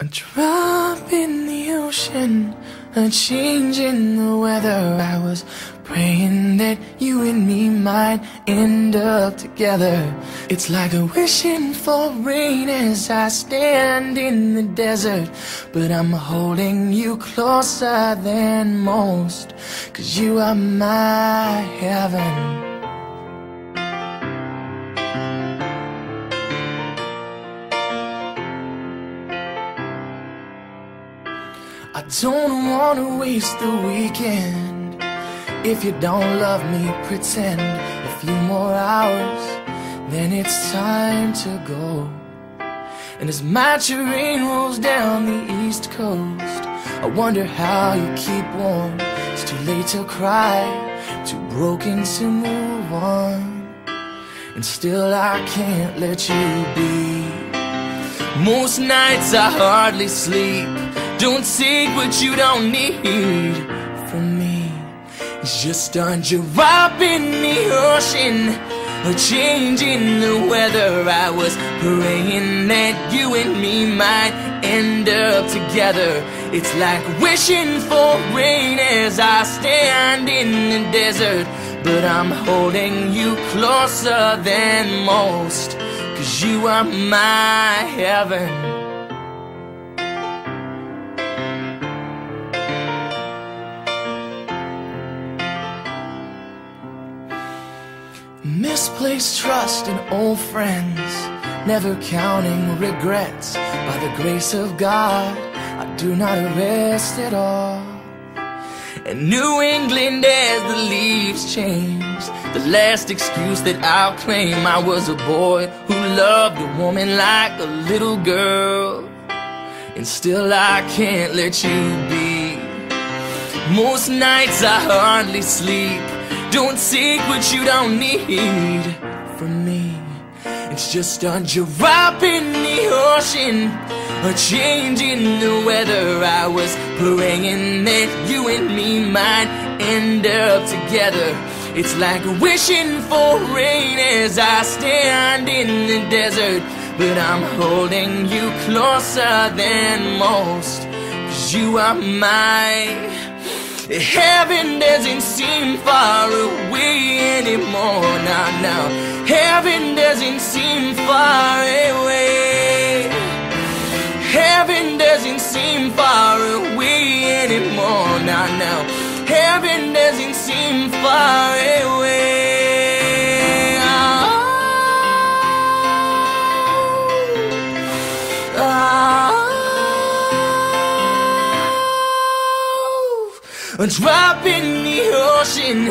A drop in the ocean, a change in the weather. I was praying that you and me might end up together. It's like a wishing for rain as I stand in the desert. But I'm holding you closer than most, cause you are my heaven. Don't wanna waste the weekend. If you don't love me, pretend a few more hours, then it's time to go. And as my train rolls down the east coast, I wonder how you keep warm. It's too late to cry, too broken to move on. And still I can't let you be. Most nights I hardly sleep. Don't take what you don't need from me. Just a drop in the ocean, a change in the weather. I was praying that you and me might end up together. It's like wishing for rain as I stand in the desert. But I'm holding you closer than most, cause you are my heaven. Misplaced trust in old friends, never counting regrets. By the grace of God, I do not rest at all. And New England as the leaves change, the last excuse that I'll claim I was a boy who loved a woman like a little girl. And still I can't let you be. Most nights I hardly sleep. Don't seek what you don't need from me. It's just a drop in the ocean, a change in the weather. I was praying that you and me might end up together. It's like wishing for rain as I stand in the desert. But I'm holding you closer than most, cause you are my Heaven doesn't seem far away anymore now, now. Heaven doesn't seem far away. Heaven doesn't seem far away anymore now, now. Heaven doesn't seem far away. Oh, oh. A drop in the ocean,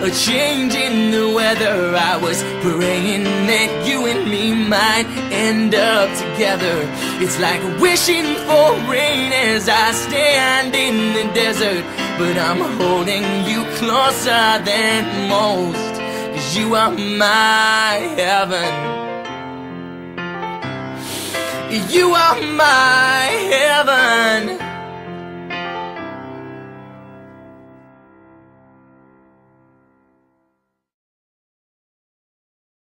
a change in the weather. I was praying that you and me might end up together. It's like wishing for rain as I stand in the desert. But I'm holding you closer than most, cause you are my heaven. You are my heaven.